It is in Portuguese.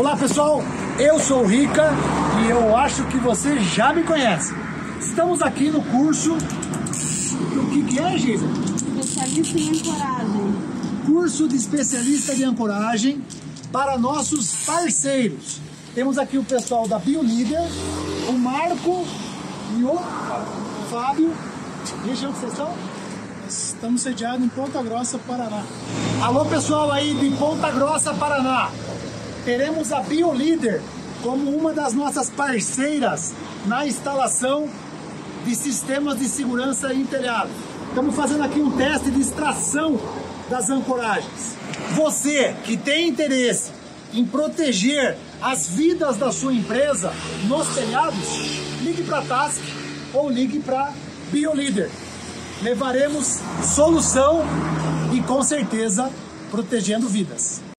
Olá pessoal, eu sou o Rica e eu acho que você já me conhece. Estamos aqui no curso. O que, que é, Giza? Especialista em ancoragem. Curso de especialista de ancoragem para nossos parceiros. Temos aqui o pessoal da BioLíder, o Marco e o Fábio. Região que vocês estão? Estamos sediados em Ponta Grossa, Paraná. Alô pessoal aí de Ponta Grossa, Paraná. Teremos a BioLíder como uma das nossas parceiras na instalação de sistemas de segurança em telhado. Estamos fazendo aqui um teste de extração das ancoragens. Você que tem interesse em proteger as vidas da sua empresa nos telhados, ligue para a Task ou ligue para BioLíder. Levaremos solução e com certeza protegendo vidas.